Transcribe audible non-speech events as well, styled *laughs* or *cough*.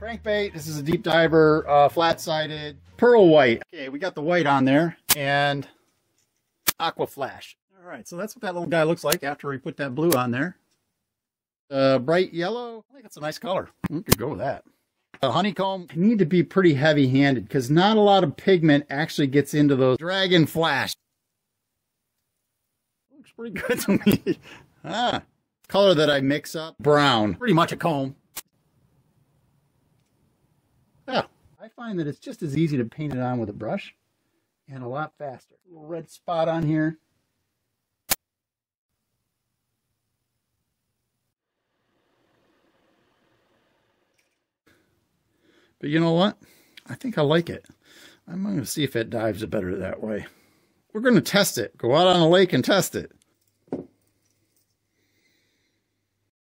Crankbait, this is a deep diver, uh, flat-sided, pearl white. Okay, we got the white on there, and aqua flash. All right, so that's what that little guy looks like after we put that blue on there. Uh, bright yellow, I think that's a nice color. We could go with that. A honeycomb need to be pretty heavy handed because not a lot of pigment actually gets into those dragon flash. Looks pretty good to me. *laughs* ah, color that I mix up, brown, pretty much a comb. Yeah, I find that it's just as easy to paint it on with a brush and a lot faster. A little red spot on here. But you know what? I think I like it. I'm going to see if it dives better that way. We're going to test it. Go out on a lake and test it.